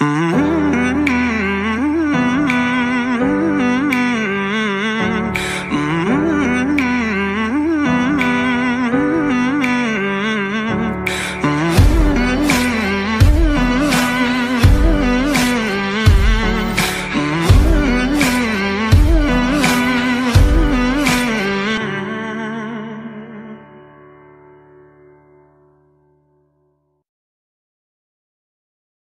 Mm-hmm.